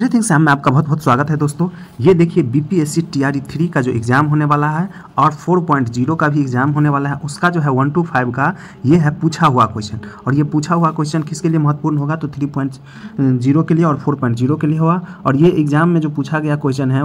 Everything Sam, में आपका बहुत बहुत स्वागत है दोस्तों। ये देखिए B P S C T R E three का जो एग्ज़ाम होने वाला है और 4.0 का भी एग्ज़ाम होने वाला है, उसका जो है वन टू फाइव का, ये है पूछा हुआ क्वेश्चन और ये पूछा हुआ क्वेश्चन किसके लिए महत्वपूर्ण होगा? तो 3.0 के लिए और 4.0 के लिए होगा। और ये एग्ज़ाम में जो पूछा गया क्वेश्चन है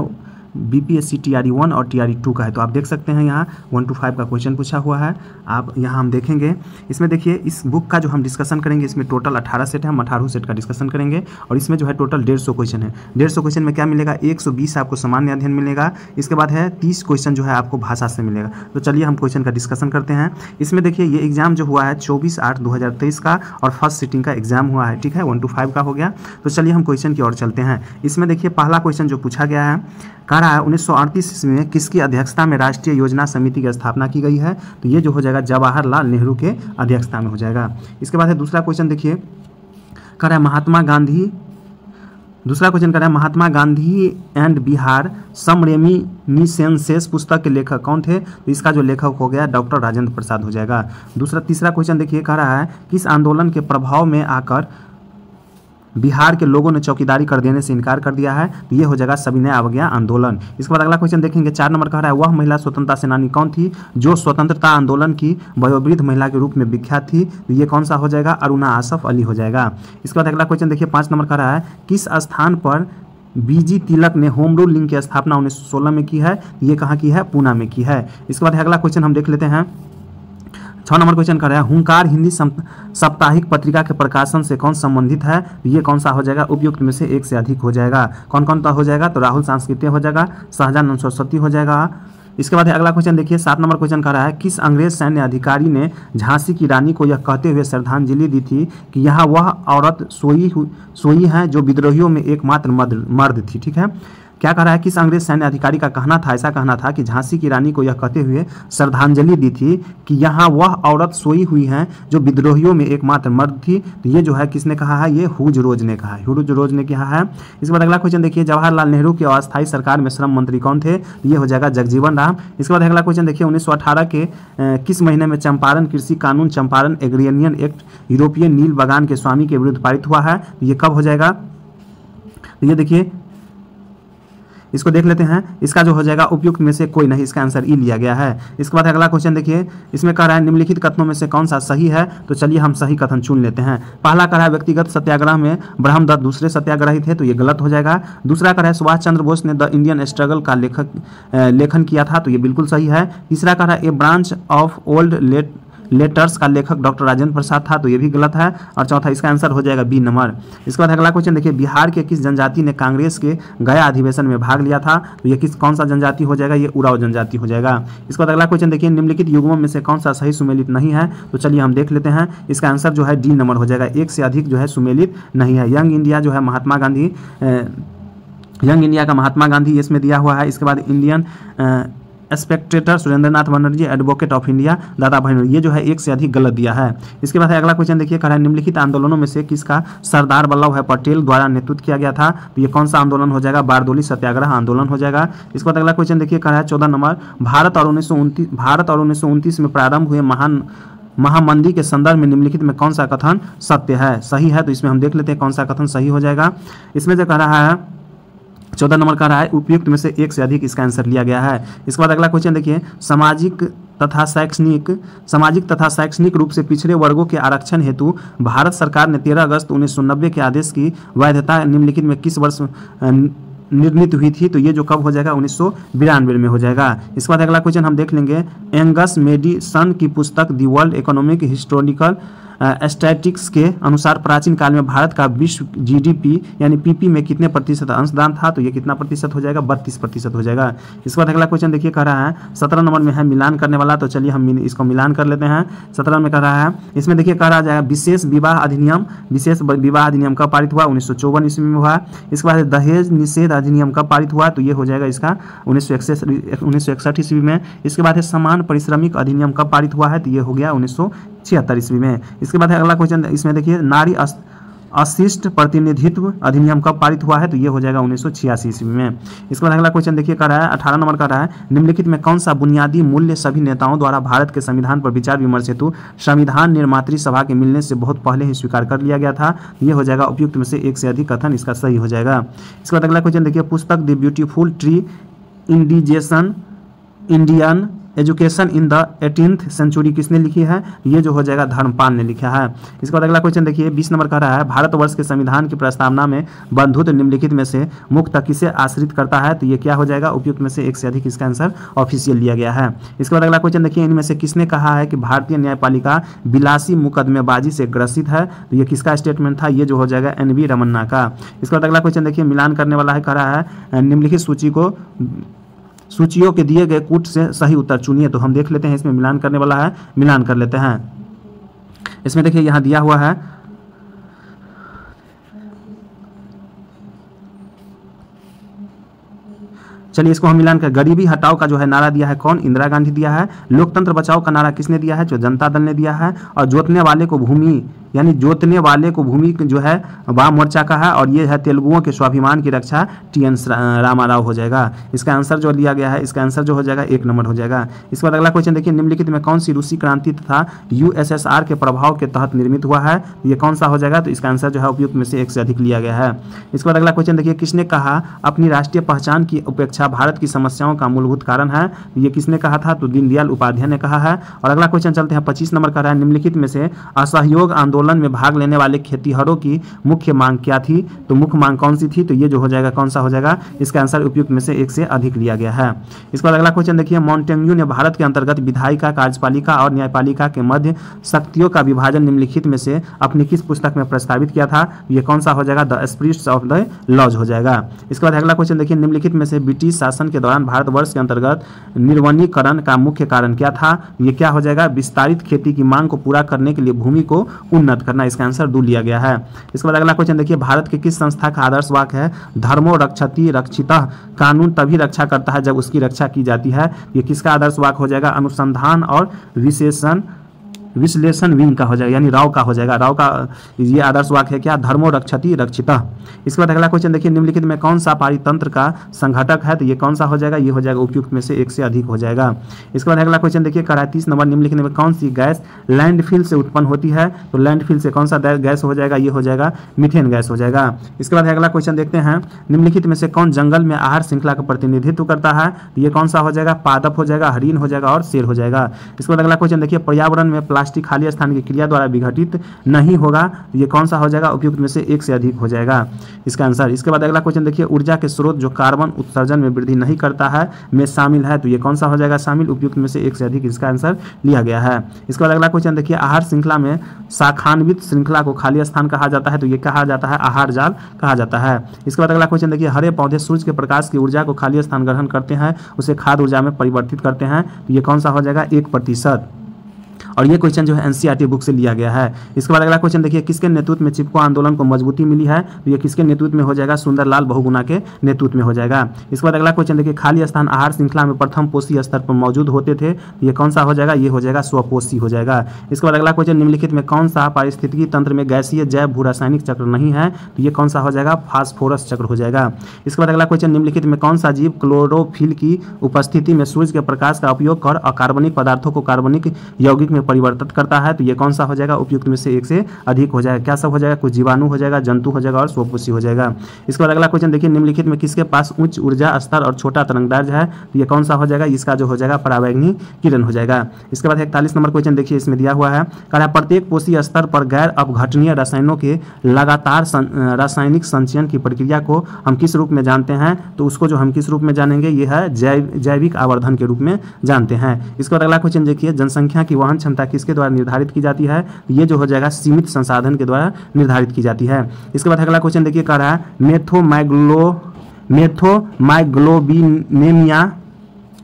B P S C T R E one और टी आर ई टू का है। तो आप देख सकते हैं यहाँ वन टू फाइव का क्वेश्चन पूछा हुआ है। आप यहाँ हम देखेंगे। इसमें देखिए, इस बुक का जो हम डिस्कशन करेंगे, इसमें टोटल अठारह सेट है। हम अठारह सेट का डिस्कशन करेंगे और इसमें जो है टोटल डेढ़ सौ क्वेश्चन है। डेढ़ सौ क्वेश्चन में क्या मिलेगा? एक सौ बीस आपको सामान्य अध्ययन मिलेगा। इसके बाद है, तीस क्वेश्चन जो है आपको भाषा से मिलेगा। तो चलिए हम क्वेश्चन का डिस्कशन करते हैं। इसमें देखिए, ये एग्ज़ाम जो हुआ है, चौबीस आठ दो हज़ार तेईस का और फ़र्स्ट सिटिंग का एग्ज़ाम हुआ है। ठीक है वन टू फाइव का हो गया। तो चलिए हम क्वेश्चन की ओर चलते हैं। इसमें देखिए, पहला क्वेश्चन जो पूछा गया है, कह रहा है, उन्नीस ईस्वी में किसकी अध्यक्षता में राष्ट्रीय योजना समिति की स्थापना की गई है? तो ये जो हो जाएगा जवाहरलाल नेहरू के अध्यक्षता में हो जाएगा। इसके बाद है, दूसरा क्वेश्चन देखिए। कह रहा है, महात्मा गांधी, दूसरा क्वेश्चन कर रहा है, Mahatma Gandhi and Bihar some reminiscences पुस्तक के लेखक कौन थे? तो इसका जो लेखक हो गया, डॉक्टर राजेंद्र प्रसाद हो जाएगा। दूसरा, तीसरा क्वेश्चन देखिए, कह रहा है, किस आंदोलन के प्रभाव में आकर बिहार के लोगों ने चौकीदारी कर देने से इनकार कर दिया है तो ये हो जाएगा सविनय अवज्ञा आंदोलन। इसके बाद अगला क्वेश्चन देखेंगे। चार नंबर कह रहा है, वह महिला स्वतंत्रता सेनानी कौन थी जो स्वतंत्रता आंदोलन की वयोवृद्ध महिला के रूप में विख्यात थी? तो ये कौन सा हो जाएगा? अरुणा आसफ अली हो जाएगा। इसके बाद अगला क्वेश्चन देखिए, पाँच नंबर कह रहा है, किस स्थान पर बीजी तिलक ने होम रूल लिंक की स्थापना उन्नीस में की है? ये कहाँ की है? पूना में की है। इसके बाद अगला क्वेश्चन हम देख लेते हैं। छः नंबर क्वेश्चन कर रहा है, हुंकार हिंदी साप्ताहिक पत्रिका के प्रकाशन से कौन संबंधित है? तो ये कौन सा हो जाएगा? उपयुक्त में से एक से अधिक हो जाएगा। कौन कौन सा हो जाएगा? तो राहुल सांस्कृतिक हो जाएगा शाहजहान सरस्वती हो जाएगा। इसके बाद अगला क्वेश्चन देखिए, सात नंबर क्वेश्चन कर रहा है, किस अंग्रेज़ सैन्य अधिकारी ने झांसी की रानी को यह कहते हुए श्रद्धांजलि दी थी कि यहाँ वह औरत सोई सोई है जो विद्रोहियों में एकमात्र मर्द थी? ठीक है? क्या कह रहा है किस अंग्रेज़ सैन्य अधिकारी का कहना था, ऐसा कहना था कि झांसी की रानी को यह कहते हुए श्रद्धांजलि दी थी कि यहाँ वह औरत सोई हुई है जो विद्रोहियों में एकमात्र मर्द थी। तो ये जो है किसने कहा है? ये हुज रोज ने कहा है। हुज रोज ने कहा है। इसके बाद अगला क्वेश्चन देखिए, जवाहरलाल नेहरू की अस्थायी सरकार में श्रम मंत्री कौन थे? तो ये हो जाएगा जगजीवन राम। इसके बाद अगला क्वेश्चन देखिए, उन्नीस के किस महीने में चंपारण कृषि कानून चंपारण एग्रियनियन एक्ट यूरोपियन नील बगान के स्वामी के विरुद्ध पारित हुआ है? तो ये कब हो जाएगा? तो ये देखिए इसको देख लेते हैं। इसका जो हो जाएगा उपयुक्त में से कोई नहीं, इसका आंसर ई लिया गया है। इसके बाद अगला क्वेश्चन देखिए। इसमें कह रहा है, निम्नलिखित कथनों में से कौन सा सही है? तो चलिए हम सही कथन चुन लेते हैं। पहला कह रहा है, व्यक्तिगत सत्याग्रह में ब्रह्मदत्त दूसरे सत्याग्रही थे तो ये गलत हो जाएगा। दूसरा कह रहा है, सुभाष चंद्र बोस ने द इंडियन स्ट्रगल का लेखक लेखन किया था तो ये बिल्कुल सही है। तीसरा कह रहा है, a branch of old let letters का लेखक डॉक्टर राजेंद्र प्रसाद था तो ये भी गलत है। और चौथा, इसका आंसर हो जाएगा बी नंबर। इसके बाद अगला क्वेश्चन देखिए, बिहार के किस जनजाति ने कांग्रेस के गया अधिवेशन में भाग लिया था? तो ये किस, कौन सा जनजाति हो जाएगा? ये उड़ाव जनजाति हो जाएगा। इसके बाद अगला क्वेश्चन देखिए, निम्नलिखित युगमों में से कौन सा सही सुमेलित नहीं है? तो चलिए, हम देख लेते हैं। इसका आंसर जो है डी नंबर हो जाएगा। एक से अधिक जो है सुमेलित नहीं है। यंग इंडिया जो है महात्मा गांधी यंग इंडिया का महात्मा गांधी इसमें दिया हुआ है। इसके बाद Indian Spectator Surendranath Banerjee advocate of India Dadabhai ये जो है एक से अधिक गलत दिया है। इसके बाद अगला क्वेश्चन देखिए, कहा निम्नलिखित आंदोलनों में से किसका सरदार वल्लभ भाई पटेल द्वारा नेतृत्व किया गया था? तो ये कौन सा आंदोलन हो जाएगा? बारदोली सत्याग्रह आंदोलन हो जाएगा। इसके बाद अगला क्वेश्चन देखिए, कहा है, चौदह नंबर, भारत और उन्नीस भारत और उन्नीस में प्रारंभ हुए महान, महामंदी के संदर्भ में निम्नलिखित में कौन सा कथन सत्य है? सही है तो इसमें हम देख लेते हैं कौन सा कथन सही हो जाएगा। इसमें जो कह रहा है चौदह नंबर का रहा है, उपयुक्त में से एक से अधिक इसका आंसर लिया गया है। इसके बाद अगला क्वेश्चन देखिए, सामाजिक तथा शैक्षणिक, सामाजिक तथा शैक्षणिक रूप से पिछड़े वर्गों के आरक्षण हेतु भारत सरकार ने 13 अगस्त उन्नीस सौ नब्बे के आदेश की वैधता निम्नलिखित में किस वर्ष निर्णित हुई थी? तो ये जो कब हो जाएगा? उन्नीस में हो जाएगा। इसके बाद अगला क्वेश्चन हम देख लेंगे, एंगस मेडिसन की पुस्तक, the world economic historical statics के अनुसार प्राचीन काल में भारत का विश्व जीडीपी यानी पीपी में कितने प्रतिशत अंशदान था? तो ये कितना प्रतिशत हो जाएगा? बत्तीस प्रतिशत हो जाएगा। इसके बाद अगला क्वेश्चन देखिए, कह रहा है, सत्रह नंबर में है मिलान करने वाला तो चलिए हम इसको मिलान कर लेते हैं। सत्रह में कह रहा है, इसमें देखिए, कह रहा जाएगा विशेष विवाह अधिनियम, विशेष विवाह अधिनियम कब पारित हुआ? उन्नीस सौ चौवन ईस्वी में हुआ। इसके बाद दहेज निषेध अधिनियम कब पारित हुआ? तो ये हो जाएगा इसका उन्नीस उन्नीस ईस्वी में। इसके बाद है, समान परिश्रमिक अधिनियम कब पारित हुआ है? तो ये हो गया उन्नीस सौ छिहत्तर ईस्वी में। इसके बाद अगला क्वेश्चन इसमें देखिए, नारी अशिष्ट प्रतिनिधित्व अधिनियम कब पारित हुआ है? तो ये हो जाएगा उन्नीस सौ छियासी ईस्वी में। इसके बाद अगला क्वेश्चन देखिए कर रहा है, अठारह नंबर का रहा है, निम्नलिखित में कौन सा बुनियादी मूल्य सभी नेताओं द्वारा भारत के संविधान पर विचार विमर्श हेतु संविधान निर्मात्री सभा के मिलने से बहुत पहले ही स्वीकार कर लिया गया था? ये हो जाएगा उपयुक्त में से एक से अधिक कथन, इसका सही हो जाएगा। इसके बाद अगला क्वेश्चन देखिए, पुस्तक the beautiful tree, indigenous, Indian education in the eighteenth century किसने लिखी है? ये जो हो जाएगा धर्मपाल ने लिखा है। इसके बाद अगला क्वेश्चन देखिए, बीस नंबर का रहा है भारतवर्ष के संविधान की प्रस्तावना में बंधुत्व निम्नलिखित में से मुक्त किसे आश्रित करता है? तो ये क्या हो जाएगा? उपयुक्त में से एक से अधिक इसका आंसर ऑफिशियल लिया गया है। इसके बाद अगला क्वेश्चन देखिए, इनमें से किसने कहा है कि भारतीय न्यायपालिका बिलासी मुकदमेबाजी से ग्रसित है? तो ये किसका स्टेटमेंट था? ये जो हो जाएगा एन वी रमन्ना का। इसके बाद अगला क्वेश्चन देखिए, मिलान करने वाला है, कह रहा है, निम्नलिखित सूची को सूचियों के दिए गए कूट से सही उत्तर चुनिए। तो हम देख लेते हैं, इसमें मिलान करने वाला है, मिलान कर लेते हैं। इसमें देखिए, यहाँ दिया हुआ है चलिए इसको हम मिलान कर, गरीबी हटाओ का जो है नारा दिया है कौन? इंदिरा गांधी दिया है। लोकतंत्र बचाओ का नारा किसने दिया है? जो जनता दल ने दिया है। और जोतने वाले को भूमि, यानी जोतने वाले को भूमि जो है, वाम मोर्चा का है। और ये है तेलुगुओं के स्वाभिमान की रक्षा। टी एन रामाराव हो जाएगा। इसका आंसर जो लिया गया है, इसका आंसर जो हो जाएगा, एक नंबर हो जाएगा। इसके बाद अगला क्वेश्चन देखिए, निम्नलिखित में कौन सी रूसी क्रांति तथा यूएसएसआर के प्रभाव के तहत निर्मित हुआ है? ये कौन सा हो जाएगा? तो इसका आंसर जो है, उपयुक्त में से एक से अधिक लिया गया है। इसके बाद अगला क्वेश्चन देखिए, किसने कहा, अपनी राष्ट्रीय पहचान की उपेक्षा भारत की समस्याओं का मूलभूत कारण है। ये किसने कहा था? तो दीनदयाल उपाध्याय ने कहा है। और अगला क्वेश्चन चलते हैं। पच्चीस नंबर का रहा है। निम्नलिखित में से असहयोग आंदोलन में भाग लेने वाले खेतीहरों की मुख्य मांग क्या थी? तो मुख्य मांग कौन सी थी? तो ये जो हो जाएगा, कौन सा हो जाएगा? इसका आंसर उपयुक्त में से एक से अधिक लिया गया है। इसके बाद अगला क्वेश्चन देखिए। मॉन्टेन्यू ने भारत के अंतर्गत विधायिका, कार्यपालिका और न्यायपालिका के मध्य शक्तियों का विभाजन निम्नलिखित में से अपनी किस पुस्तक में प्रस्तावित किया था? ये कौन सा हो जाएगा? The spirits of the laws हो जाएगा। इसके बाद अगला क्वेश्चन देखिए। निम्नलिखित में से ब्रिटिश शासन के दौरान भारतवर्ष के अंतर्गत निर्वनीकरण का मुख्य कारण क्या था? ये क्या हो जाएगा? विस्तारित खेती की मांग को पूरा करने के लिए भूमि को उन्नत करना। इसका आंसर दू लिया गया है। इसके बाद अगला क्वेश्चन देखिए। भारत के किस संस्था का आदर्श वाक्य है? धर्मो रक्षति रक्षित। कानून तभी रक्षा करता है जब उसकी रक्षा की जाती है। ये किसका आदर्श वाक्य हो जाएगा? अनुसंधान और विशेषण विश्लेषण विंग का हो जाएगा, यानी राव का हो जाएगा। राव का, ये आदर्श वाक्य है क्या? धर्मो रक्षति रक्षित। इसके बाद अगला क्वेश्चन देखिए, निम्नलिखित में कौन सा पारितंत्र का संघटक है? तो ये कौन सा हो जाएगा? ये हो जाएगा उपयुक्त में से एक से अधिक हो जाएगा। इसके बाद अगला क्वेश्चन देखिए करा तीस नंबर निम्नलिखित में कौन सी गैस लैंडफिल से उत्पन्न होती है? तो लैंडफिल से कौन सा गैस हो जाएगा? ये हो जाएगा मिथेन गैस हो जाएगा। इसके बाद अगला क्वेश्चन देखते हैं। निम्नलिखित में से कौन जंगल में आहार श्रृंखला का प्रतिनिधित्व करता है? तो ये कौन सा हो जाएगा? पादप हो जाएगा हरिन हो जाएगा और शेर हो जाएगा। इसके बाद अगला क्वेश्चन देखिए, पर्यावरण में प्लास्टिक खाली स्थान की क्रिया द्वारा विघटित नहीं होगा ये कौन सा हो जाएगा? उपयुक्त में से एक से अधिक हो जाएगा। इसका आंसर, इसके बाद अगला क्वेश्चन देखिए, ऊर्जा के स्रोत जो कार्बन उत्सर्जन में वृद्धि नहीं करता है, में शामिल है तो ये कौन सा हो जाएगा? शामिल, उपयुक्त में से एक से अधिक, इसका आंसर लिया गया है। इसके बाद अगला क्वेश्चन देखिए, आहार श्रृंखला में शाखान्वित श्रृंखला को खाली स्थान कहा जाता है तो ये कहा जाता है, आहार जाल कहा जाता है। इसके बाद अगला क्वेश्चन देखिए, हरे पौधे सूर्य के प्रकाश की ऊर्जा को खाली स्थान ग्रहण करते हैं, उसे खाद ऊर्जा में परिवर्तित करते हैं तो ये कौन सा हो जाएगा? एक प्रतिशत। और ये क्वेश्चन जो है एनसीईआरटी बुक से लिया गया है। इसके बाद अगला क्वेश्चन देखिए, किसके नेतृत्व में चिपको आंदोलन को मजबूती मिली है? तो ये किसके नेतृत्व में हो जाएगा? सुंदरलाल बहुगुना के नेतृत्व में हो जाएगा। इसके बाद अगला क्वेश्चन देखिए, खाली स्थान आहार श्रृंखला में प्रथम पोषी स्तर पर मौजूद होते थे, ये कौन सा हो जाएगा? ये हो जाएगा स्वपोषी हो जाएगा। इसके बाद अगला क्वेश्चन निम्नलिखित में कौन सा पारिस्थितिकी तंत्र में गैसीय जैव भू रासायनिक चक्र नहीं है? तो ये कौन सा हो जाएगा? फास्फोरस चक्र हो जाएगा। इसके बाद अगला क्वेश्चन निम्नलिखित में कौन सा जीव क्लोरोफिल की उपस्थिति में सूर्य के प्रकाश का उपयोग कर अकार्बनिक पदार्थों को कार्बनिक यौगिक में परिवर्तित करता है तो ये कौन सा हो जाएगा? उपयुक्त में से एक से अधिक हो जाएगा। क्या सब हो जाएगा? कुछ जीवाणु हो जाएगा, जंतु हो जाएगा और स्वपोषी हो जाएगा। इसके बाद अगला क्वेश्चन देखिए, निम्नलिखित में किसके पास उच्च ऊर्जा स्तर और छोटा तरंगदार्ज है? तो ये कौन सा हो जाएगा? इसका जो हो जाएगा परावैग्नि किरण हो जाएगा। इसके बाद इकतालीस नंबर क्वेश्चन देखिए, इसमें दिया हुआ है, कहा प्रत्येक पोषी स्तर पर गैर अपघटनीय रसायनों के लगातार रासायनिक संचयन की प्रक्रिया को हम किस रूप में जानते हैं? तो उसको जो हम किस रूप में जानेंगे? ये है जैव, जैविक आवर्धन के रूप में जानते हैं। इसके बाद अगला क्वेश्चन देखिए, जनसंख्या की वहन क्षमता किसके द्वारा निर्धारित की जाती है? ये जो हो जाएगा सीमित संसाधन के द्वारा निर्धारित की जाती है। इसके बाद अगला क्वेश्चन देखिए, कह रहा है, मेथोमाइग्लो मेथोमाइग्लोबिनेमिया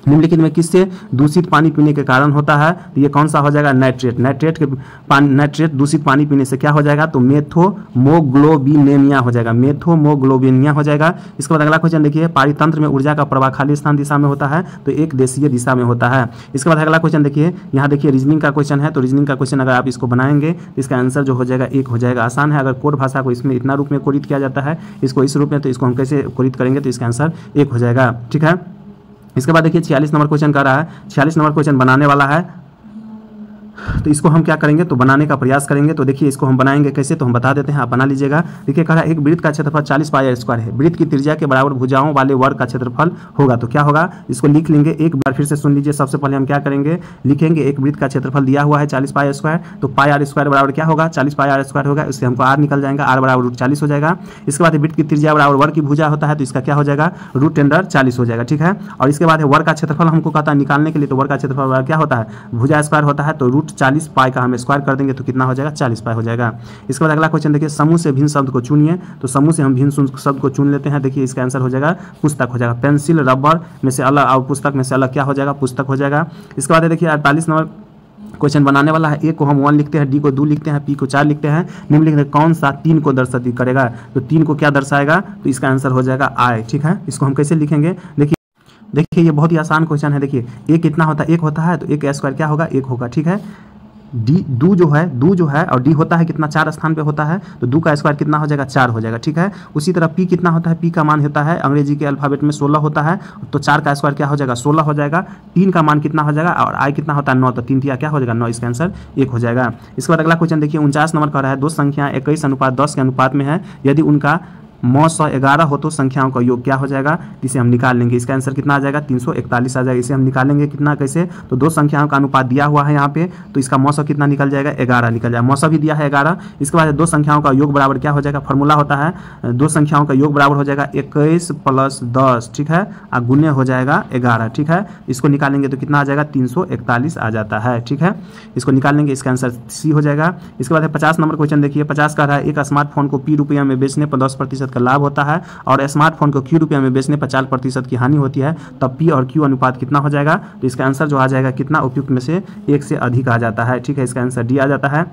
निम्नलिखित में किससे दूषित पानी पीने के कारण होता है? तो ये कौन सा हो जाएगा? नाइट्रेट। नाइट्रेट के पानी नाइट्रेट दूषित पानी पीने से क्या हो जाएगा? तो मेथोमोग्लोबिनेमिया हो जाएगा। मेथोमोग्लोबिनिया हो जाएगा। इसके बाद अगला क्वेश्चन देखिए। पारितंत्र में ऊर्जा का प्रवाह खाली स्थान दिशा में होता है तो एक देशीय दिशा में होता है। इसके बाद अगला क्वेश्चन देखिए। यहाँ देखिए रीजनिंग का क्वेश्चन है तो रीजनिंग का क्वेश्चन अगर आप इसको बनाएँगे तो इसका आंसर जो हो जाएगा, एक हो जाएगा। आसान है। अगर कोड भाषा को इसमें इतना रूप में कोरित किया जाता है, इसको इस रूप में तो इसको हम कैसे कोरित करेंगे तो इसका आंसर एक हो जाएगा। ठीक है? इसके बाद देखिए छियालीस नंबर क्वेश्चन कर रहा है, छियालीस नंबर क्वेश्चन बनाने वाला है। तो इसको हम क्या करेंगे? तो बनाने का प्रयास करेंगे। तो देखिए, इसको हम बनाएँगे कैसे? तो हम बता देते हैं। आप बना लीजिएगा। देखिए, कहा एक वृत्त का क्षेत्रफल 40 पाई स्क्वायर है। वृत्त की त्रिज्या के बराबर भुजाओं वाले वर्ग का क्षेत्रफल होगा। तो क्या होगा? इसको लिख लेंगे। एक बार फिर से सुन लीजिए। सबसे पहले हम क्या करेंगे? लिखेंगे, एक वृत्त का क्षेत्रफल दिया हुआ है चालीस पाई स्क्वायर। तो पाई आर स्क्वायर बराबर क्या होगा? चालीस पाई आर स्क्वायर होगा। इससे हमको आर निकल जाएगा। आर बराबर रूट चालीस हो जाएगा। इसके बाद वृत्त की त्रिज्या बराबर वर्ग की भुजा होता है तो इसका क्या हो जाएगा? रूट टेंडर चालीस हो जाएगा। ठीक है? और इसके बाद वर्ग का क्षेत्रफल हमको कहता है निकालने के लिए। तो वर्ग का क्षेत्रफल क्या होता है? भुजा स्क्वायर होता है। तो रूट चालीस पाई का हम स्क्वायर कर देंगे तो कितना हो जाएगा? चालीस पाई हो जाएगा। इसके बाद अगला क्वेश्चन देखिए, समूह से भिन्न शब्द को चुनिए। तो समूह से हम भिन्न शब्द को चुन लेते हैं। देखिए, इसका आंसर हो जाएगा, पुस्तक हो जाएगा। पेंसिल, रबर में से अलग, और पुस्तक में से अलग क्या हो जाएगा? पुस्तक हो जाएगा। इसके बाद देखिए, अड़तालीस नंबर क्वेश्चन बनाने वाला है। ए को हम वन लिखते हैं डी को दो लिखते हैं पी को चार लिखते हैं। निम्न लिखते कौन सा तीन को दर्शित करेगा? तो तीन को क्या दर्शाएगा? तो इसका आंसर हो जाएगा आय ठीक है? इसको हम कैसे लिखेंगे? देखिए देखिए, ये बहुत ही आसान क्वेश्चन है। देखिए ए कितना होता है? एक होता है तो एक स्क्वायर क्या होगा? एक होगा, ठीक है? डी दू जो है, दू जो है, और डी होता है कितना? चार स्थान पे होता है तो दू का स्क्वायर कितना हो जाएगा? चार हो जाएगा, ठीक है? उसी तरह पी कितना होता है? पी का मान होता है, अंग्रेज़ी के अल्फ़ाबेट में सोलह होता है तो चार का स्क्वायर क्या हो जाएगा? सोलह हो जाएगा। तीन का मान कितना हो जाएगा? और आई कितना होता है? नौ तो तीन दिया क्या हो जाएगा? नौ, इसका आंसर एक हो जाएगा। इसके बाद अगला क्वेश्चन देखिए, उनचास नंबर का रहा है। दो संख्या इक्कीस अनुपात दस के अनुपात में है। यदि उनका मौ सौ ग्यारह हो तो संख्याओं का योग क्या हो जाएगा? इसे हम निकाल लेंगे। इसका आंसर कितना आ जाएगा? तीन सौ इकतालीस आ जाएगा। इसे हम निकालेंगे कितना? कैसे? तो दो संख्याओं का अनुपात दिया हुआ है यहाँ पे। तो इसका मौसम कितना निकल जाएगा? ग्यारह निकल जाएगा। मौसम भी दिया है ग्यारह। इसके बाद दो संख्याओं का योग बराबर क्या हो जाएगा? फॉर्मूला होता है। दो संख्याओं का योग बराबर हो जाएगा इक्कीस प्लस दस, ठीक है? और गुण्य हो जाएगा ग्यारह, ठीक है? इसको निकालेंगे तो कितना आ जाएगा? तीन सौ इकतालीस आ जाता है, ठीक है? इसको निकालेंगे, इसका आंसर सी हो जाएगा। इसके बाद पचास नंबर क्वेश्चन देखिए। पचास का रहा है, एक स्मार्टफ़ोन को पी रुपया में बेचने पर दस प्रतिशत का लाभ होता है और स्मार्टफ़ोन को क्यू रुपया में बेचने पर चार प्रतिशत की हानि होती है, तब पी और क्यू अनुपात कितना हो जाएगा? तो इसका आंसर जो आ जाएगा, कितना उपयुक्त में से एक से अधिक आ जाता है, ठीक है? इसका आंसर डी आ जाता है।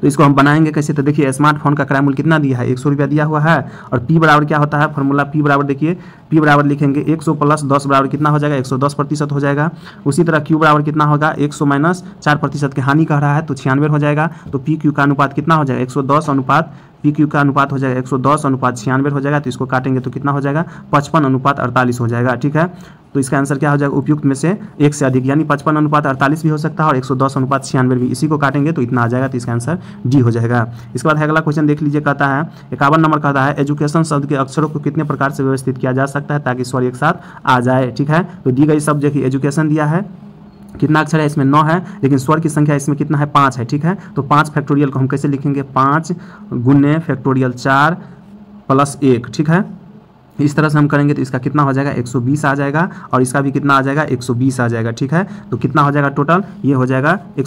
तो इसको हम बनाएँगे कैसे? तो देखिए स्मार्टफ़ोन का क्रय मूल्य कितना दिया है? एक सौ रुपया दिया हुआ है। और पी बराबर क्या होता है? फॉर्मूला पी बराबर देखिए पी बराबर लिखेंगे, एक सौ प्लस दस बराबर कितना हो जाएगा? एक सौ दस प्रतिशत हो जाएगा। उसी तरह क्यू बराबर कितना होगा? एक सौ माइनस चार प्रतिशत की हानि कह रहा है तो छियानवे हो जाएगा। तो पी क्यू का अनुपात कितना हो जाएगा? एक सौ दस अनुपात, पी क्यू का अनुपात हो जाएगा एक सौ दस अनुपात छियानवे हो जाएगा तो इसको काटेंगे तो कितना हो जाएगा? पचपन अनुपात अड़तालीस हो जाएगा, ठीक है? तो इसका आंसर क्या हो जाएगा? उपयुक्त में से एक से अधिक, यानी पचपन अनुपात अड़तालीस भी हो सकता है और एक सौ दस अनुपात छियानवे भी। इसी को काटेंगे तो इतना आ जाएगा तो इसका आंसर डी हो जाएगा। इसके बाद अगला क्वेश्चन देख लीजिए, कहता है, इक्यावन नंबर कहता है एजुकेशन शब्द के अक्षरों को कितने प्रकार से व्यवस्थित किया जा सकता है ताकि स्वर एक साथ आ जाए, ठीक है? तो दी गई शब्द की एजुकेशन दिया है। कितना अक्षर है? इसमें नौ है, लेकिन स्वर की संख्या इसमें कितना है? पाँच है, ठीक है? तो पाँच फैक्टोरियल को हम कैसे लिखेंगे? पाँच गुने फैक्टोरियल चार प्लस एक, ठीक है? इस तरह से हम करेंगे तो इसका कितना हो जाएगा? 120 आ जाएगा और इसका भी कितना आ जाएगा? 120 आ जाएगा, ठीक है? तो कितना हो जाएगा टोटल ये हो जाएगा एक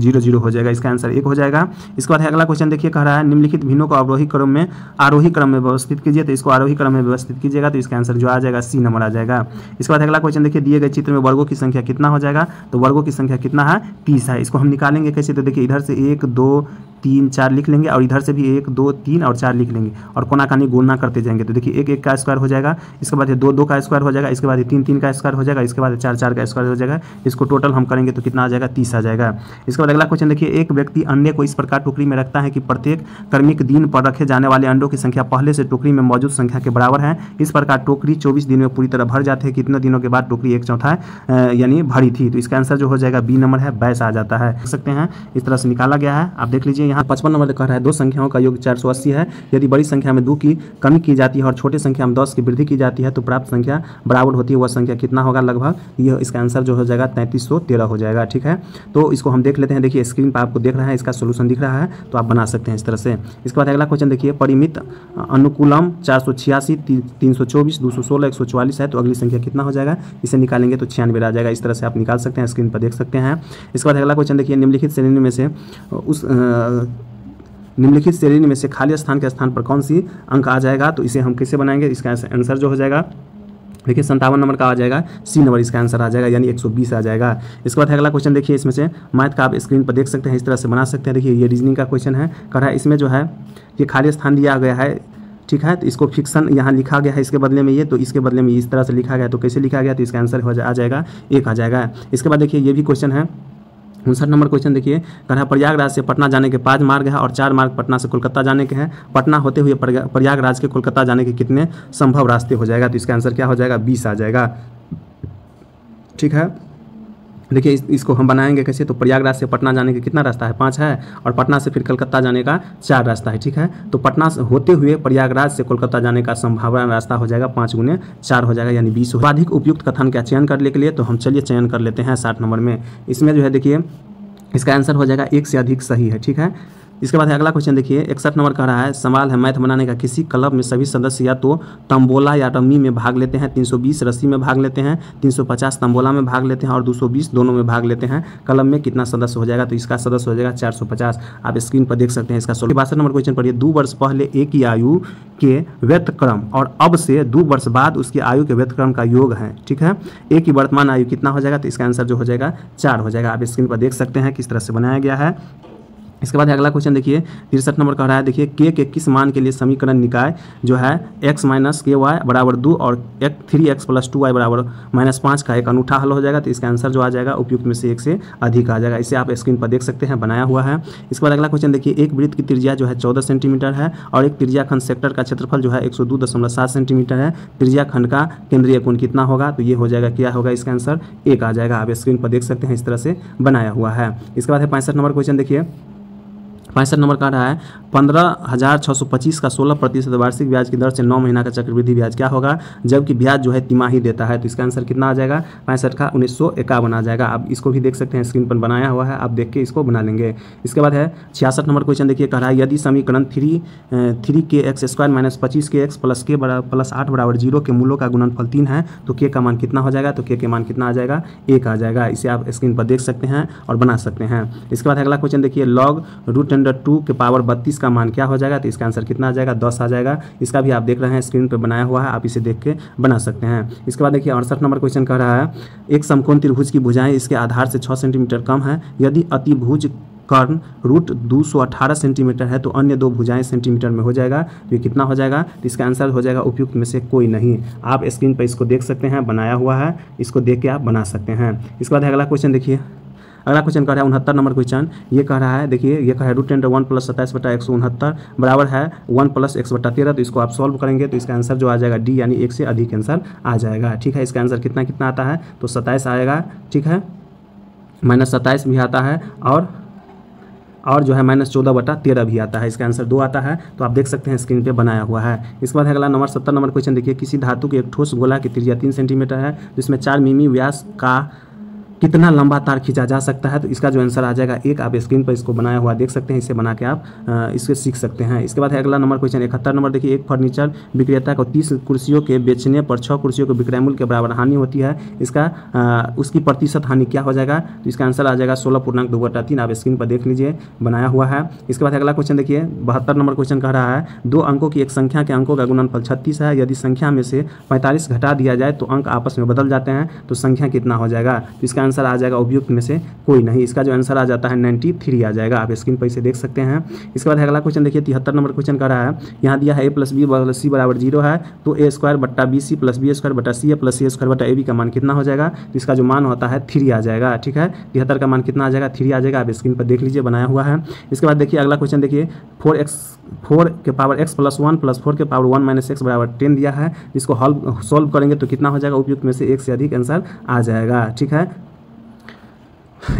ज़ीरो ज़ीरो हो जाएगा। इसका आंसर एक हो जाएगा। इसके बाद अगला क्वेश्चन देखिए, कह रहा है, निम्नलिखित भिन्नों को अवरोही क्रम में, आरोही क्रम में व्यवस्थित कीजिए तो इसको आरोही क्रम में व्यवस्थित कीजिएगा तो इसका आंसर जो आ जाएगा सी नंबर आ जाएगा। इसके बाद अगला क्वेश्चन देखिए, दिए गए चित्र में वर्गों की संख्या कितना हो जाएगा? तो वर्गों की संख्या कितना है? तीस है। इसको हम निकालेंगे कैसे? तो देखिए, इधर से एक, दो तीन, चार लिख लेंगे और इधर से भी एक, दो, तीन और चार लिख लेंगे और कोना कानी गुणना करते जाएँगे। तो देखिए, एक एक का स्क्वायर हो जाएगा, इसके बाद ये दो दो का स्क्वायर हो जाएगा, इसके बाद तीन तीन का स्क्वायर हो जाएगा, इसके बाद चार चार का स्क्वायर हो जाएगा, इसको टोटल हम करेंगे तो कितना आ जाएगा? तीस आ जाएगा। इसके बाद अगला क्वेश्चन देखिए, एक व्यक्ति अंडे को इस प्रकार टोकरी में रखता है कि प्रत्येक कर्मिक दिन पर रखे जाने वाले अंडों की संख्या पहले से टोकरी में मौजूद संख्या के बराबर है। इस प्रकार टोकरी चौबीस दिन में पूरी तरह भर जाते हैं, कितने दिनों के बाद टोकरी एक चौथा यानी भरी थी? तो इसका आंसर जो हो जाएगा बी नंबर है, बैस आ जाता है। सकते हैं, इस तरह से निकाला गया है। आप देख लीजिए यहाँ पचपन नंबर कह रहा है, दो संख्याओं का योग चार है। यदि बड़ी संख्या में दो की कमी की जाती है और छोटी संख्या में दस की वृद्धि की जाती है तो प्राप्त संख्या बराबर होती है, वह संख्या कितना होगा लगभग? यह इसका आंसर जो हो जाएगा, तैंतीस सौ हो जाएगा, ठीक है? तो इसको हम देख लेते हैं, देखिए स्क्रीन पर आपको देख रहा है, इसका सोल्यूशन दिख रहा है तो आप बना सकते हैं इस तरह से। इसके बाद अगला क्वेश्चन देखिए, परिमित अनुकूलम चार सौ छियासी तीन सौ चौबीस, दो सौ सोलह, एक सौ चौवालीस है तो अगली संख्या कितना हो जाएगा? इसे निकालेंगे तो छियानवे आ जाएगा, इस तरह से आप निकाल सकते हैं स्क्रीन पर देख सकते हैं। इसके बाद अगला क्वेश्चन देखिए, निम्नलिखित श्रेणी में से उस निम्नलिखित श्रेणी में से खाली स्थान के स्थान पर कौन सी अंक आ जाएगा? तो इसे हम कैसे बनाएँगे? इसका आंसर जो हो जाएगा, देखिए संतावन नंबर का आ जाएगा, सी नंबर इसका आंसर आ जाएगा, यानी 120 आ जाएगा। इसके बाद अगला क्वेश्चन देखिए, इसमें से मैथ का आप स्क्रीन पर देख सकते हैं, इस तरह से बना सकते हैं। देखिए, ये रीजनिंग का क्वेश्चन है। कर है, इसमें जो है, ये खाली स्थान दिया गया है, ठीक है तो इसको फिक्सन यहाँ लिखा गया है इसके बदले में ये तो इसके बदले में इस तरह से लिखा गया तो कैसे लिखा गया? तो इसका आंसर हो आ जाएगा, एक आ जाएगा। इसके बाद देखिए, ये भी क्वेश्चन है। उनसठ नंबर क्वेश्चन देखिए। कहा प्रयागराज से पटना जाने के पाँच मार्ग है और चार मार्ग पटना से कोलकाता जाने के हैं। पटना होते हुए प्रयागराज के कोलकाता जाने के कितने संभव रास्ते हो जाएगा? तो इसका आंसर क्या हो जाएगा? बीस आ जाएगा। ठीक है? देखिए इस, इसको हम बनाएँगे कैसे? तो प्रयागराज से पटना जाने का कितना रास्ता है? पाँच है। और पटना से फिर कलकत्ता जाने का चार रास्ता है ठीक है? तो पटना से होते हुए प्रयागराज से कोलकाता जाने का संभावना रास्ता हो जाएगा पाँच गुने चार हो जाएगा यानी बीस अधिक उपयुक्त कथन का चयन करने के लिए। तो हम चलिए चयन कर लेते हैं साठ नंबर में। इसमें जो है देखिए इसका आंसर हो जाएगा एक से अधिक सही है ठीक है? इसके बाद अगला क्वेश्चन देखिए, इकसठ नंबर कह रहा है, सवाल है, मैथ बनाने का किसी क्लब में सभी सदस्य या तो तंबोला या रम्मी में भाग लेते हैं 320 रस्सी में भाग लेते हैं 350 तंबोला में भाग लेते हैं और 220 दोनों में भाग लेते हैं। क्लब में कितना सदस्य हो जाएगा? तो इसका सदस्य हो जाएगा 450 आप स्क्रीन पर देख सकते हैं इसका सोलह बासठ नंबर क्वेश्चन पढ़िए, दो वर्ष पहले एक ही आयु के व्यक्त क्रम और अब से दो वर्ष बाद उसकी आयु के व्यक्त क्रम का योग है, ठीक है? एक ही वर्तमान आयु कितना हो जाएगा? तो इसका आंसर जो हो जाएगा, चार हो जाएगा। आप स्क्रीन पर देख सकते हैं किस तरह से बनाया गया है। इसके बाद अगला क्वेश्चन देखिए, तिरसठ नंबर कह रहा है, देखिए के के किस मान के लिए समीकरण निकाय जो है एक्स माइनस के वाई बराबर दो और एक three x plus two y बराबर माइनस पाँच का एक अनूठा हल हो जाएगा तो इसका आंसर जो आ जाएगा, उपयुक्त में से एक से अधिक आ जाएगा। इसे आप स्क्रीन पर देख सकते हैं, बनाया हुआ है। इसके बाद अगला क्वेश्चन देखिए, एक वृत्त की त्रिज्या जो है चौदह सेंटीमीटर है और एक त्रिज्या खंड सेक्टर का क्षेत्रफल जो है एक सेंटीमीटर है। त्रिज्या खंड का केंद्रीय कोण कितना होगा तो ये हो जाएगा, क्या होगा, इसका आंसर एक आ जाएगा। आप स्क्रीन पर देख सकते हैं, इस तरह से बनाया हुआ है। इसके बाद है पैंसठ नंबर क्वेश्चन देखिए। पैंसठ नंबर का रहा है, पंद्रह हज़ार छः सौ पच्चीस का सोलह प्रतिशत वार्षिक ब्याज की दर से नौ महीना का चक्रवृद्धि ब्याज क्या होगा? जबकि ब्याज जो है तिमाही देता है तो इसका आंसर कितना आ जाएगा? पैंसठ का, उन्नीस सौ इक्यावन आ जाएगा। आप इसको भी देख सकते हैं, स्क्रीन पर बनाया हुआ है, आप देख के इसको बना लेंगे। इसके बाद है, छियासठ नंबर क्वेश्चन देखिए, कह रहा है, यदि समीकरण थ्री थ्री के एक्स स्क्वायर माइनस पच्चीस के एक्स प्लस के बराबर प्लस आठ बराबर ज़ीरो के मूलों का गुणनफल तीन है तो के का मान कितना हो जाएगा? तो के के मान कितना आ जाएगा? एक आ जाएगा। इसे आप स्क्रीन पर देख सकते हैं और बना सकते हैं। इसके बाद अगला क्वेश्चन देखिए लॉग रूट अंडर टू के पावर बत्तीस का मान क्या हो जाएगा? तो इसका आंसर कितना आ जाएगा? दस आ जाएगा। इसका भी आप देख रहे हैं स्क्रीन पर बनाया हुआ है, आप इसे देख के बना सकते हैं। इसके बाद देखिए, अड़सठ नंबर क्वेश्चन कह रहा है, एक समकोण त्रिभुज की भुजाएँ, इसके आधार से छः सेंटीमीटर कम है। यदि अतिभुज कर्ण रूट 218 सेंटीमीटर है तो अन्य दो भुजाएँ सेंटीमीटर में हो जाएगा। तो ये कितना हो जाएगा? तो इसका आंसर हो जाएगा, उपयुक्त में से कोई नहीं। आप स्क्रीन पर इसको देख सकते हैं, बनाया हुआ है। इसको देख के आप बना सकते हैं। इसके बाद अगला क्वेश्चन देखिए। अगला क्वेश्चन कह रहा है उनहत्तर नंबर क्वेश्चन ये कह रहा है, देखिए, ये कह रहा है रूट टेन वन प्लस सत्ताईस बटा एक सौ उनहत्तर, बराबर है वन प्लस एक सौ बटा तेरह तो इसको आप सॉल्व करेंगे तो इसका आंसर जो आ जाएगा डी यानी एक से अधिक आंसर आ जाएगा। ठीक है, इसका आंसर कितना कितना आता है? तो सत्ताईस आएगा, ठीक है? माइनस सत्ताईस भी आता है, और और जो है माइनस चौदह बटा तेरह भी आता है। इसका आंसर दो आता है तो आप देख सकते हैं स्क्रीन पे बनाया हुआ है। इसके बाद अगला नंबर, सत्तर नंबर क्वेश्चन देखिए, किसी धातु के एक ठोस गोला की त्रिज्या तीन सेंटीमीटर है, जिसमें चार मिमी व्यास का कितना लंबा तार खींचा जा सकता है तो इसका जो आंसर आ जाएगा, एक आप स्क्रीन पर इसको बनाया हुआ देख सकते हैं, इसे बना के आप इसके सीख सकते हैं। इसके बाद अगला नंबर क्वेश्चन इकहत्तर नंबर देखिए, एक फर्नीचर विक्रेता को तीस कुर्सियों के बेचने पर छः कुर्सियों को विक्रय मूल्य के बराबर हानि होती है। इसका उसकी प्रतिशत हानि क्या हो जाएगा? तो इसका आंसर आ जाएगा सोलह पूर्णांक दो बटा तीन, आप स्क्रीन पर देख लीजिए, बनाया हुआ है। इसके बाद अगला क्वेश्चन देखिए, बहत्तर नंबर क्वेश्चन कह रहा है, दो अंकों की एक संख्या के अंकों का गुणनफल छत्तीस है, यदि संख्या में से पैंतालीस घटा दिया जाए तो अंक आपस में बदल जाते हैं तो संख्या कितना हो जाएगा? तो इसका आंसर आ जाएगा उपयुक्त में से कोई नहीं। इसका जो आंसर आ जाता है नाइन्टी थ्री आ जाएगा। आप स्क्रीन पर इसे देख सकते हैं। इसके बाद अगला क्वेश्चन देखिए, तिहत्तर नंबर क्वेश्चन का रहा है। यहाँ दिया है a plus b plus c बराबर ज़ीरो है तो ए स्क्वायर बट्टा b c plus b square बट्टा सी ए प्लस सी स्क्वायर बट्टा ए बी का मान कितना हो जाएगा? तो इसका जो मान होता है थ्री आ जाएगा, ठीक है? तिहत्तर का मान कितना आ जाएगा? थ्री आ जाएगा। आप स्क्रीन पर देख लीजिए, बनाया हुआ है। इसके बाद देखिए, अगला क्वेश्चन देखिए फोर एक्स फोर के power x plus one plus four के पावर वन माइनस एक्स बराबर टेन दिया है। इसको हल सॉल्व करेंगे तो कितना हो जाएगा? उपयुक्त में से एक से अधिक आंसर आ जाएगा, ठीक है?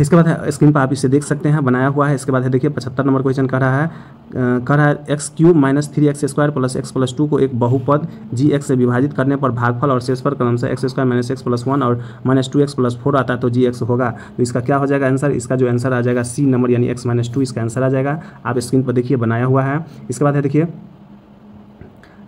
इसके बाद स्क्रीन पर आप इसे देख सकते हैं, बनाया हुआ है, इसके बाद है, देखिए, पचहत्तर नंबर क्वेश्चन कर रहा है कर रहा है x cube minus three x square plus x plus two को एक बहुपद जी एक्स से विभाजित करने पर भागफल और शेष पर से x square minus x plus one और minus two x plus four आता है तो जी एक्स होगा। तो इसका क्या हो जाएगा आंसर इसका जो आंसर आ जाएगा सी नंबर यानी एक्स माइनस टू इसका आंसर आ जाएगा। आप स्क्रीन पर देखिए, बनाया हुआ है। इसके बाद है, देखिए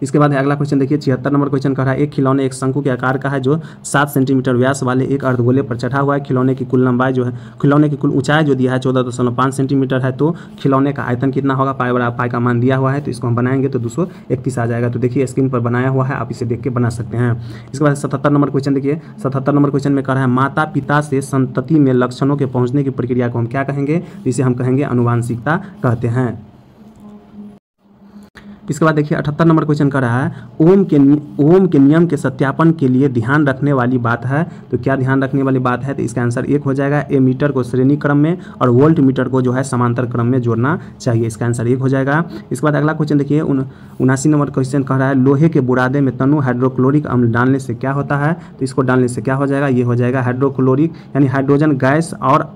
इसके बाद अगला क्वेश्चन देखिए, छिहत्तर नंबर क्वेश्चन कर रहा है, एक खिलौने, एक शंकु के आकार का है जो सात सेंटीमीटर व्यास वाले एक अर्धगोले पर चढ़ा हुआ है। खिलौने की कुल लंबाई जो है, खिलौने की कुल ऊंचाई जो दिया है चौदह दशमलव पाँच सेंटीमीटर है तो खिलौने का आयतन कितना होगा? पाए बड़ा पाए का मान दिया हुआ है तो इसको हम बनाएँगे तो दो सौ इकतीस आ जाएगा। तो देखिए स्क्रीन पर बनाया हुआ है, आप इसे देख के बना सकते हैं। इसके बाद सतहत्तर नंबर क्वेश्चन देखिए, सतहत्तर नंबर क्वेश्चन में कह रहा है माता पिता से संतति में लक्षणों के पहुँचने की प्रक्रिया को हम क्या कहेंगे? इसे हम कहेंगे अनुवांशिकता कहते हैं। इसके बाद देखिए, अठहत्तर नंबर क्वेश्चन कर रहा है, ओम के ओम के नियम के सत्यापन के लिए ध्यान रखने वाली बात है। तो क्या ध्यान रखने वाली बात है? तो इसका आंसर एक हो जाएगा, ए मीटर को श्रेणी क्रम में और वोल्ट मीटर को जो है समांतर क्रम में जोड़ना चाहिए। इसका आंसर एक हो जाएगा। इसके बाद अगला क्वेश्चन देखिए, उन, उनासी नंबर क्वेश्चन कह रहा है, लोहे के बुरादे में तनु हाइड्रोक्लोरिक अम्ल डालने से क्या होता है? तो इसको डालने से क्या हो जाएगा? ये हो जाएगा हाइड्रोक्लोरिक यानी हाइड्रोजन गैस और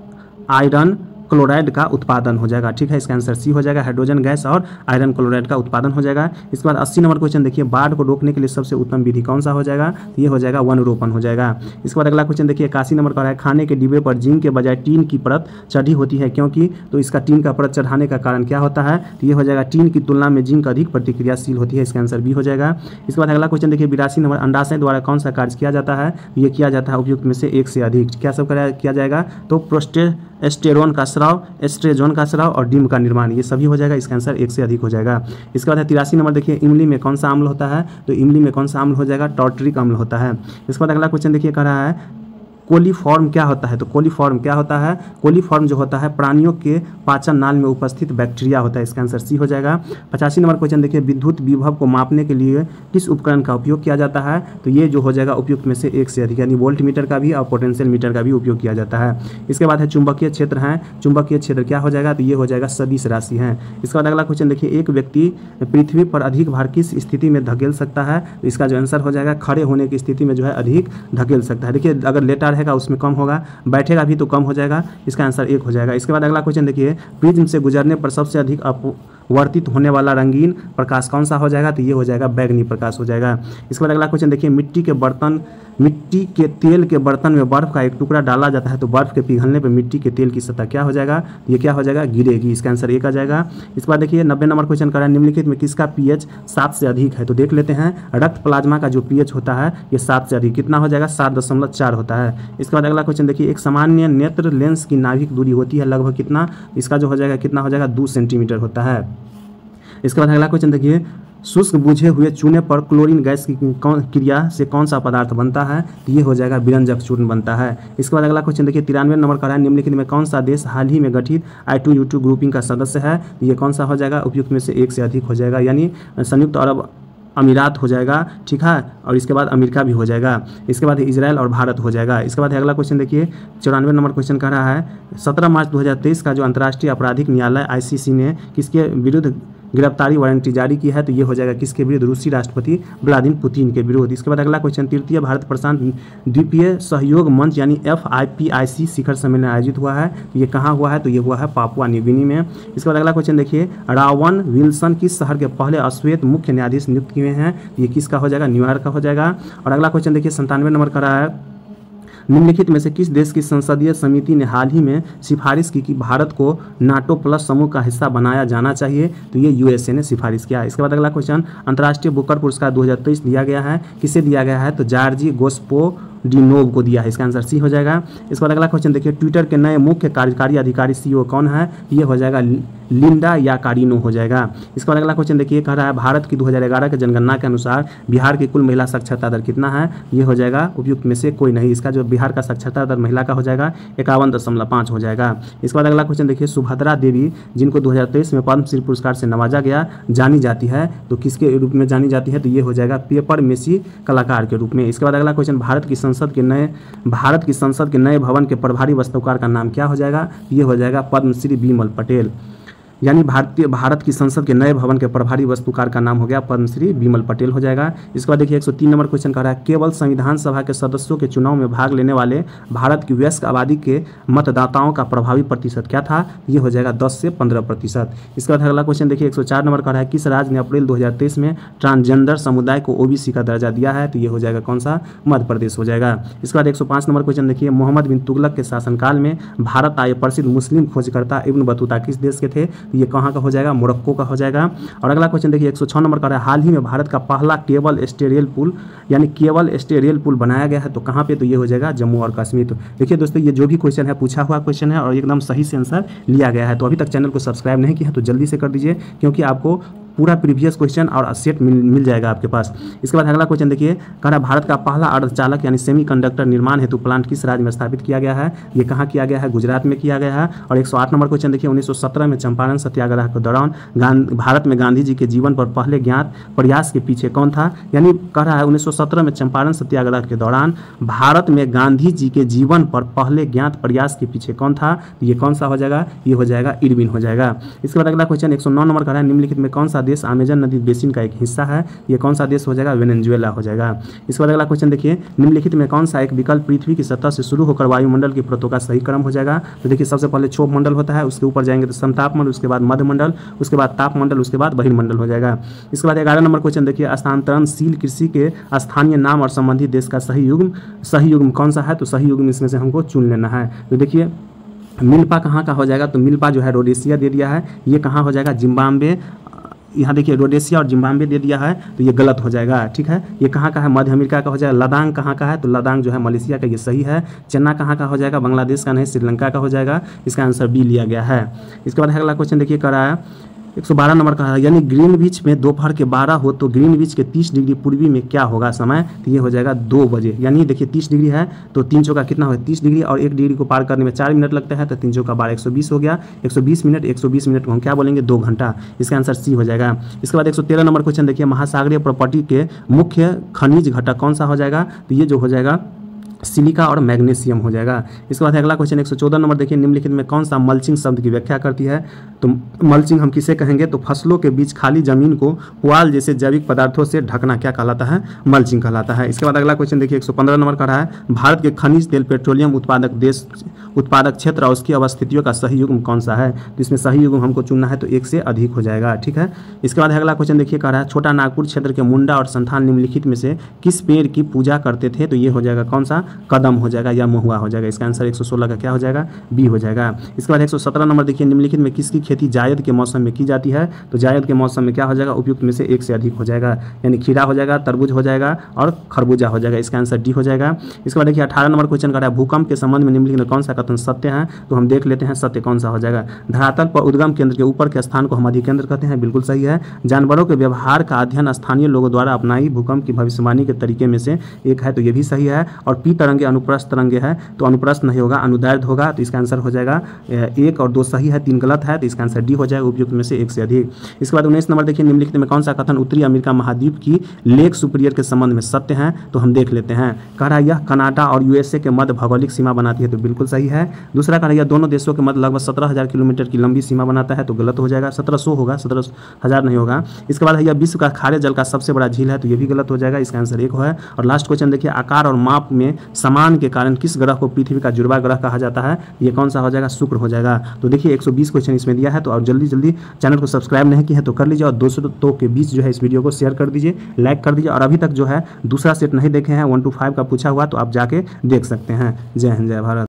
आयरन क्लोराइड का उत्पादन हो जाएगा, ठीक है? इसका आंसर सी हो जाएगा, हाइड्रोजन गैस और आयरन क्लोराइड का उत्पादन हो जाएगा। इसके बाद अस्सी नंबर क्वेश्चन देखिए, बाढ़ को रोकने के लिए सबसे उत्तम विधि कौन सा हो जाएगा? ये हो जाएगा वन रोपण हो जाएगा। इसके बाद अगला क्वेश्चन देखिए, इक्यासी नंबर का है, खाने के डिब्बे पर जिंक के बजाय टीन की परत चढ़ी होती है क्योंकि? तो इसका टीन का परत चढ़ाने का कारण क्या होता है? तो ये हो जाएगा, टीन की तुलना में जिंक अधिक प्रतिक्रियाशील होती है, इसका आंसर बी हो जाएगा। इसके बाद अगला क्वेश्चन देखिए, बिरासी नंबर अंडाशय द्वारा कौन सा कार्य किया जाता है? ये किया जाता है उपयुक्त में से एक से अधिक, क्या सब किया जाएगा? तो प्रोस्टे, एस्टेरोन का स्राव एस्ट्रेजोन का स्राव और डिम का निर्माण। ये सभी हो जाएगा, इसका आंसर एक से अधिक हो जाएगा। इसके बाद है, तिरासी नंबर देखिए, इमली में कौन सा अम्ल होता है? तो इमली में कौन सा अम्ल हो जाएगा? टॉर्ट्रिक अम्ल होता है। इसके बाद अगला क्वेश्चन देखिए, कह रहा है कोलीफॉर्म क्या होता है? तो कोलीफॉर्म क्या होता है? कोलीफॉर्म जो होता है, प्राणियों के पाचन नाल में उपस्थित बैक्टीरिया होता है। इसका आंसर सी हो जाएगा। पचासी नंबर क्वेश्चन देखिए, विद्युत विभव को मापने के लिए किस उपकरण का उपयोग किया जाता है? तो ये जो हो जाएगा, उपयुक्त में से एक से अधिक, यानी वोल्ट मीटर का भी और पोटेंशियल मीटर का भी उपयोग किया जाता है। इसके बाद है, चुंबकीय क्षेत्र है। चुंबकीय क्षेत्र क्या हो जाएगा? तो ये हो जाएगा सदिश राशि है। इसके बाद अगला क्वेश्चन देखिए, एक व्यक्ति पृथ्वी पर अधिक भार किस स्थिति में धकेल सकता है? तो इसका जो आंसर हो जाएगा, खड़े होने की स्थिति में जो है अधिक धकेल सकता है। देखिए, अगर लेटा रहेगा, उसमें कम होगा, बैठेगा भी तो कम हो जाएगा, इसका आंसर एक हो जाएगा। इसके बाद अगला क्वेश्चन देखिए, प्रिज्म से गुजरने पर सबसे अधिक अपवर्तित होने वाला रंगीन प्रकाश कौन सा हो जाएगा? तो ये हो जाएगा बैगनी प्रकाश हो जाएगा। इसके बाद अगला क्वेश्चन देखिए, मिट्टी के बर्तन मिट्टी के तेल के बर्तन में बर्फ़ का एक टुकड़ा डाला जाता है तो बर्फ़ के पिघलने पर मिट्टी के तेल की सतह क्या हो जाएगा? ये क्या हो जाएगा? गिरेगी। इसका आंसर एक आ जाएगा। इसके बाद देखिए, नब्बे नंबर क्वेश्चन कर रहा है, निम्नलिखित में किसका पीएच सात से अधिक है? तो देख लेते हैं, रक्त प्लाज्मा का जो पीएच होता है, ये सात से अधिक कितना हो जाएगा? सात दशमलव चार होता है। इसके बाद अगला क्वेश्चन देखिए, एक सामान्य नेत्र लेंस की नाभिक दूरी होती है लगभग कितना? इसका जो हो जाएगा, कितना हो जाएगा? दो सेंटीमीटर होता है। इसके बाद अगला क्वेश्चन देखिए शुष्क बुझे हुए चूने पर क्लोरीन गैस की कौन क्रिया से कौन सा पदार्थ बनता है? तो ये हो जाएगा विरंजक चूर्ण बनता है। इसके बाद अगला क्वेश्चन देखिए, तिरानवे नंबर का है। निम्नलिखित में कौन सा देश हाल ही में गठित I two U two grouping का सदस्य है? तो ये कौन सा हो जाएगा? उपयुक्त में से एक से अधिक हो जाएगा। यानी संयुक्त अरब अमीरात हो जाएगा, ठीक है? और इसके बाद अमेरिका भी हो जाएगा। इसके बाद इसराइल और भारत हो जाएगा। इसके बाद अगला क्वेश्चन देखिए, चौरानवे नंबर क्वेश्चन कह रहा है, सत्रह मार्च 2023 का जो अंतर्राष्ट्रीय आपराधिक न्यायालय आईसीसी ने किसके विरुद्ध गिरफ्तारी वारंटी जारी की है तो ये हो जाएगा किसके विरुद्ध? रूसी राष्ट्रपति व्लादिमिर पुतिन के विरुद्ध इसके बाद अगला क्वेश्चन तृतीय भारत प्रशांत द्वीपीय सहयोग मंच यानी एफ़ आई पी आई सी शिखर सम्मेलन आयोजित हुआ है। तो ये कहाँ हुआ है? तो ये हुआ है पापुआ न्यूगिनी में। इसके बाद अगला क्वेश्चन देखिए रावन विल्सन किस शहर के पहले अश्वेत मुख्य न्यायाधीश नियुक्त किए हैं। ये किसका हो जाएगा? न्यूयॉर्क का हो जाएगा। और अगला क्वेश्चन देखिए संतानवे नंबर का रहा है। निम्नलिखित में से किस देश की संसदीय समिति ने हाल ही में सिफारिश की कि भारत को नाटो प्लस समूह का हिस्सा बनाया जाना चाहिए? तो ये यूएसए ने सिफारिश किया इसके बाद अगला क्वेश्चन, अंतर्राष्ट्रीय बुकर पुरस्कार 2023 दिया गया है। किसे दिया गया है? तो जार्जी गोस्पो डिनोव को दिया है। इसका आंसर सी हो जाएगा। इसके बाद अगला क्वेश्चन, देखिए, ट्विटर के नए मुख्य कार्यकारी अधिकारी, सीईओ कौन है? ये हो जाएगा लिंडा या कारिनो हो जाएगा। इसके बाद अगला क्वेश्चन देखिए, कह रहा है, भारत की 2011 के जनगणना के अनुसार बिहार की कुल महिला साक्षरता दर कितना है? ये हो जाएगा, उपयुक्त में से कोई नहीं। इसका जो बिहार का साक्षरता दर महिला का हो जाएगा, इक्यावन हो जाएगा। इसके बाद अगला क्वेश्चन देखिए, सुभद्रा देवी, जिनको 2023 में पद्मश्री पुरस्कार से नवाजा गया, जानी जाती है। तो किसके रूप में जानी जाती है? तो ये हो जाएगा पेपर मेसी कलाकार के रूप में। इसके बाद अगला क्वेश्चन भारत की संसद के नए, भारत की संसद के नए भवन के प्रभारी वस्तुकार का नाम क्या हो जाएगा? ये हो जाएगा पद्मश्री बीमल पटेल। यानी भारतीय भारत की संसद के नए भवन के प्रभारी वस्तुकार का नाम हो गया पद्मश्री बिमल पटेल हो जाएगा। इसके बाद देखिए 103 नंबर क्वेश्चन कह रहा है, केवल संविधान सभा के सदस्यों के चुनाव में भाग लेने वाले भारत की वयस्क आबादी के मतदाताओं का प्रभावी प्रतिशत क्या था? ये हो जाएगा दस से पंद्रह प्रतिशत। इसके बाद अगला क्वेश्चन देखिए, एक सौ चार नंबर कह रहा है, किस राज्य ने अप्रैल दो हज़ार तेईस में ट्रांसजेंडर समुदाय को ओबीसी का दर्जा दिया है? तो ये हो जाएगा कौन सा? मध्य प्रदेश हो जाएगा। इसके बाद एक सौ पाँच नंबर क्वेश्चन देखिए, मोहम्मद बिन तुगलक के शासनकाल में भारत आए प्रसिद्ध मुस्लिम खोजकर्ता इब्न बतूता किस देश के थे? तो ये कहाँ का हो जाएगा? मोरक्को का हो जाएगा। और अगला क्वेश्चन देखिए, एक सौ छः नंबर का है। हाल ही में भारत का पहला केबल स्टेरियल पुल, यानी केबल स्टेरियल पुल बनाया गया है। तो कहाँ पे तो ये हो जाएगा? जम्मू और कश्मीर। तो देखिए दोस्तों, ये जो भी क्वेश्चन है, पूछा हुआ क्वेश्चन है और एकदम सही से आंसर लिया गया है। तो अभी तक चैनल को सब्सक्राइब नहीं किया तो जल्दी से कर दीजिए, क्योंकि आपको पूरा प्रीवियस क्वेश्चन और सेट मिल मिल जाएगा आपके पास। इसके बाद अगला क्वेश्चन देखिए कह रहा भारत का पहला अर्धचालक यानी सेमीकंडक्टर निर्माण हेतु प्लांट किस राज्य में स्थापित किया गया है? ये कहाँ किया गया है? गुजरात में किया गया है। और 108 नंबर क्वेश्चन देखिए 1917 में चंपारण सत्याग्रह के दौरान भारत में गांधी जी के जीवन पर पहले ज्ञात प्रयास के पीछे कौन था? यानी कह रहा है, उन्नीस सौ सत्रह में चंपारण सत्याग्रह के दौरान भारत में गांधी जी के जीवन पर पहले ज्ञात प्रयास के पीछे कौन था? ये कौन सा हो जाएगा? ये हो जाएगा इरविन हो जाएगा। इसके बाद अगला क्वेश्चन एक सौ नौ नंबर का है, निम्नलिखित में कौन सा देश अमेजन नदी बेसिन का एक हिस्सा है। ये कौन सा देश हो जाएगा? वेनेजुएला हो जाएगा। इसके बाद अगला क्वेश्चन देखिए। निम्नलिखित में कौन सा एक विकल्प पृथ्वी की सतह से शुरू होकर वायुमंडल की प्रतों का सही क्रम हो जाएगा? तो देखिए, सबसे पहले क्षोभ मंडल होता है, उसके ऊपर जाएँगे तो समतापमंडल उसके बाद मध्यमंडल, उसके बाद तापमंडल, उसके बाद बहिर्मंडल हो जाएगा। इसके बाद ग्यारह नंबर क्वेश्चन देखिए। स्थानांतरणशील कृषि के स्थानीय नाम और संबंधित देश का सही युग्म सही युग्म कौन सा है? तो सही युग्म इसमें से हमको चुन लेना है। तो देखिए, मिल्पा कहाँ का हो जाएगा? तो मिल्पा जो है रोडेशिया दे दिया है। ये कहाँ हो जाएगा? जिम्बाब्वे। यहाँ देखिए रोडेशिया और जिम्बाब्वे दे दिया है तो ये गलत हो जाएगा, ठीक है? ये कहाँ का है? मध्य अमेरिका का हो जाएगा। लदांग कहाँ का है? तो लदांग जो है मलेशिया का, ये सही है। चन्ना कहाँ का हो जाएगा? बांग्लादेश का नहीं, श्रीलंका का हो जाएगा। इसका आंसर बी लिया गया है। इसके बाद अगला क्वेश्चन देखिए कराया 112 नंबर का यानी ग्रीन बीच में दोपहर के 12 हो तो ग्रीन बीच के 30 डिग्री पूर्वी में क्या होगा समय? तो ये हो जाएगा दो बजे। यानी देखिए 30 डिग्री है तो तीन का कितना होगा 30 डिग्री और एक डिग्री को पार करने में चार मिनट लगता है तो तीन का बारह, एक हो गया। एक सौ बीस मिनट, एक सौ बीस मिनट को हम क्या बोलेंगे? दो घंटा। इसका आंसर सी हो जाएगा। इसके बाद एक सौ तेरह नंबर क्वेश्चन देखिए, महासागरीय प्रॉपर्टी के मुख्य खनिज घटक कौन सा हो जाएगा? तो ये जो हो जाएगा सिलिका और मैग्नीशियम हो जाएगा। इसके बाद अगला क्वेश्चन 114 नंबर। देखिए, निम्नलिखित में कौन सा मल्चिंग शब्द की व्याख्या करती है? तो मल्चिंग हम किसे कहेंगे? तो फ़सलों के बीच खाली ज़मीन को पुआल जैसे जैविक पदार्थों से ढकना क्या कहलाता है? मल्चिंग कहलाता है। इसके बाद अगला क्वेश्चन देखिए, एक नंबर का रहा है, भारत के खनिज, तेल, पेट्रोलियम उत्पादक देश, उत्पादक क्षेत्र और उसकी अवस्थितियों का सही युग्म कौन सा है? तो इसमें सही युग्म हमको चुनना है तो एक से अधिक हो जाएगा, ठीक है? इसके बाद अगला क्वेश्चन देखिए, कह रहा है, छोटा नागपुर क्षेत्र के मुंडा और संथान निम्नलिखित में से किस पेड़ की पूजा करते थे? तो ये हो जाएगा कौन सा? कदम हो जाएगा या महुआ हो जाएगा। इसका आंसर 116 का क्या हो जाएगा? बी हो जाएगा। इसके बाद 117 नंबर देखिए, निम्नलिखित में किसकी खेती जायद के मौसम में की जाती है? तो जायद के मौसम में क्या हो जाएगा? उपयुक्त में से एक से अधिक हो जाएगा। यानी खीरा हो जाएगा, तरबूज हो जाएगा और खरबूजा हो जाएगा। इसका आंसर डी हो जाएगा। इसके बाद देखिए, अठारह नंबर क्वेश्चन है, भूकंप के संबंध में निम्नलिखित में कौन सा कथन सत्य है? तो हम देख लेते हैं, सत्य कौन सा हो जाएगा। धरातल पर उद्गम केंद्र के ऊपर के स्थान को हम अधिकेंद्र कहते हैं। बिल्कुल सही है। जानवरों के व्यवहार का अध्ययन स्थानीय लोगों द्वारा अपनाई भूकंप की भविष्यवाणी के तरीके में से एक है तो ये भी सही है। और पी तरंगे अनुप्रस्थ तरंगे है तो अनुप्रस्थ नहीं होगा अनुदैर्ध होगा तो इसका आंसर हो जाएगा एक और दो सही है, तीन गलत है तो इसका आंसर डी हो जाएगा, उपयुक्त में से एक से अधिक। इसके बाद उन्नीस नंबर देखिए, निम्नलिखित में कौन सा कथन उत्तरी अमेरिका महाद्वीप की लेक सुप्रियर के संबंध में सत्य है तो हम देख लेते हैं। कह रहा यह कनाडा और यूएसए के मध्य भौगोलिक सीमा बनाती है तो बिल्कुल सही है। दूसरा कह रहा है दोनों देशों के मध्य लगभग सत्रह किलोमीटर की लंबी सीमा बनाता है तो गलत हो जाएगा, सत्रह होगा, सत्रह हज़ार नहीं होगा। इसके बाद यह विश्व का खारे जल का सबसे बड़ा झील है तो ये भी गलत हो जाएगा, इसका आंसर एक है और लास्ट क्वेश्चन देखिए, आकार और माप में समान के कारण किस ग्रह को पृथ्वी का जुड़वा ग्रह कहा जाता है, ये कौन सा हो जाएगा? शुक्र हो जाएगा। तो देखिए 120 क्वेश्चन इसमें दिया है तो और जल्दी जल्दी चैनल को सब्सक्राइब नहीं किया है तो कर लीजिए, और दोस्तों के बीच जो है इस वीडियो को शेयर कर दीजिए लाइक कर दीजिए, और अभी तक जो है दूसरा सेट नहीं देखे हैं वन टू फाइव का पूछा हुआ तो आप जाके देख सकते हैं। जय हिंद, जय भारत।